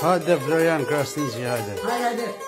Hadi Florian Krasnici hadi. Haydi hadi.